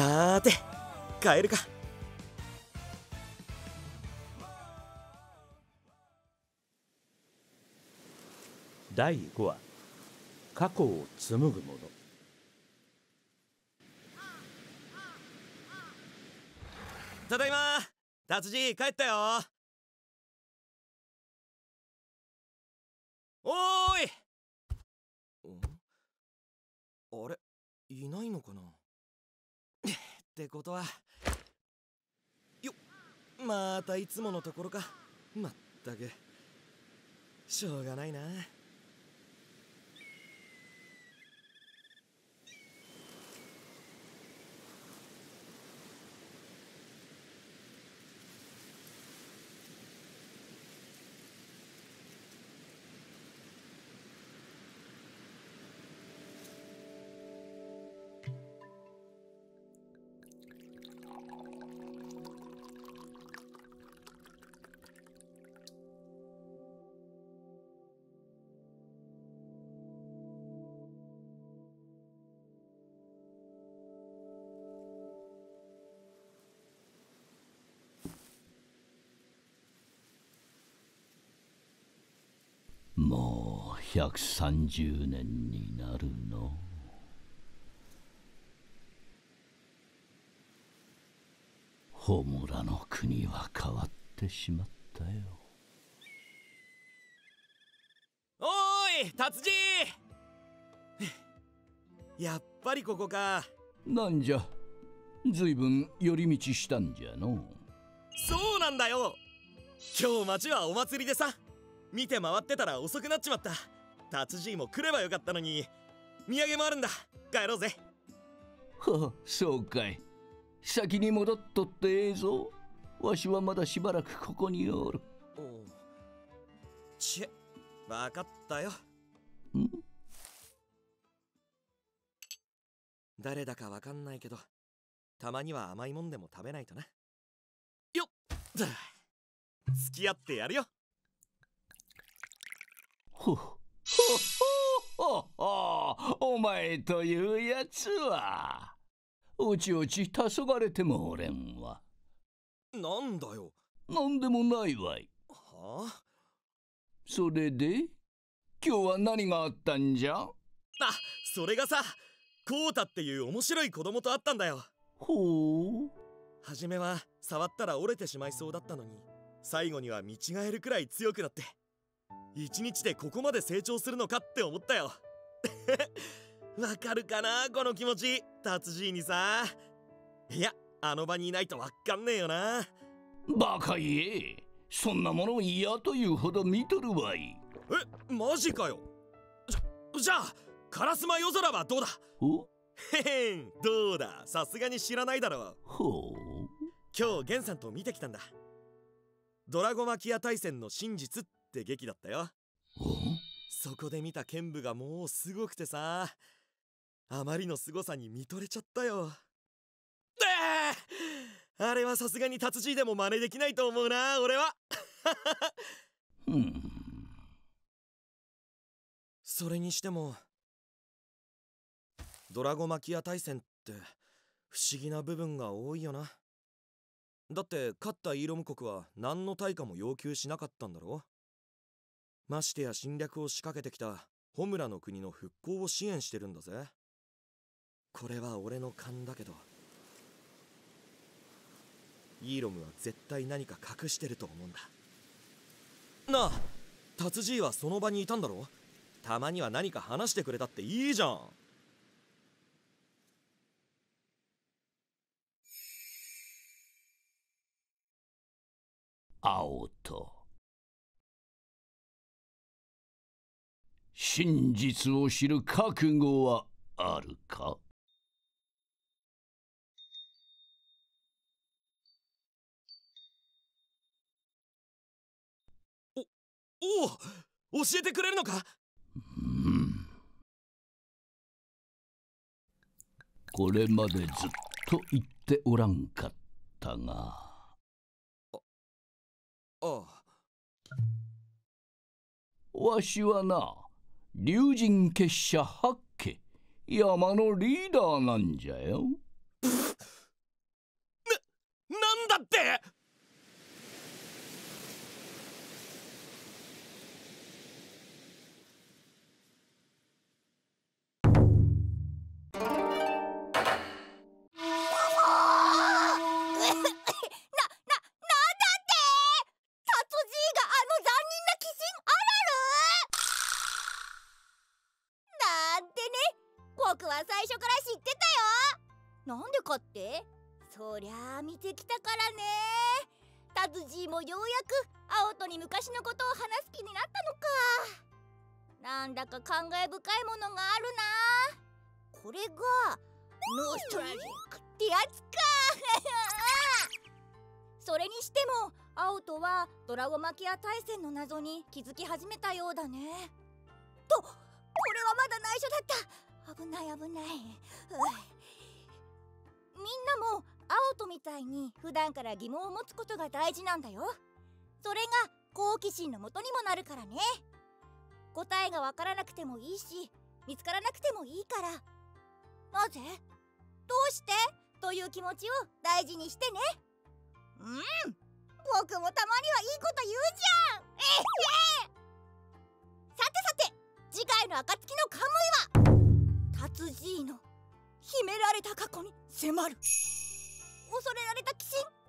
さーて帰るか。第5話過去を紡ぐもの。ただいま達治帰ったよおーい。あれ？いないのかな？ってことは。よまたいつものところか。まったく。しょうがないな。130年になるの。ホムラの国は変わってしまったよ。おーい達治。やっぱりここか。なんじゃ。ずいぶん寄り道したんじゃの。そうなんだよ。今日町はお祭りでさ。見て回ってたら遅くなっちまった達人も来ればよかったのに。土産もあるんだ。帰ろうぜ。はそうかい。先に戻っとってええぞ。わしはまだしばらくここにおる。おう。ちえ分かったよ。ん？誰だかわかんないけどたまには甘いもんでも食べないとな。よっ。付き合ってやるよ。ほほほほお前というやつはおちおち黄昏てもおれんわなんだよなんでもないわいはあそれで今日は何があったんじゃあそれがさコウタっていう面白い子供と会ったんだよほう初めは触ったら折れてしまいそうだったのに最後には見違えるくらい強くなって一日でここまで成長するのかって思ったよ。わかるかなこの気持ち。達人にさ。いやあの場にいないとわかんねえよな。バカ言え。そんなもの嫌というほど見とるわい。えマジかよ。じゃじゃあカラスマ夜空はどうだ？お？へへんどうだ？さすがに知らないだろう。ほう。今日ゲンさんと見てきたんだ。ドラゴマキア大戦の真実って劇だったよ。おそこで見た剣舞がもうすごくてさあまりの凄さに見とれちゃったよ。であれはさすがに達人でも真似できないと思うな俺は。うん。それにしてもドラゴマキア大戦って不思議な部分が多いよな。だって勝ったイーロム国は何の対価も要求しなかったんだろ？ましてや侵略を仕掛けてきたホムラの国の復興を支援してるんだぜ。これは俺の勘だけどイーロムは絶対何か隠してると思うんだ。なあ達人はその場にいたんだろたまには何か話してくれたっていいじゃん。青と真実を知る覚悟はあるか？おお教えてくれるのか？うん。これまでずっと言っておらんかったが。ああわしはな竜神結社八家。山のリーダーなんじゃよ。は最初から知ってたよ。なんでかって？そりゃあ見てきたからね。タツジーもようやく青とに昔のことを話す気になったのか。なんだか感慨深いものがあるな。これがノーストラリアってやつか。それにしても青とはドラゴマキア大戦の謎に気づき始めたようだね。とこれはまだ内緒だった。危ない危ない。みんなも青とみたいに普段から疑問を持つことが大事なんだよ。それが好奇心のもとにもなるからね。答えがわからなくてもいいし見つからなくてもいいから。なぜ？どうして？という気持ちを大事にしてね。うん。僕もたまにはいいこと言うじゃん。えっえさてさて次回の暁のカムイは？達爺の。秘められた過去に迫る。恐れられた鬼神。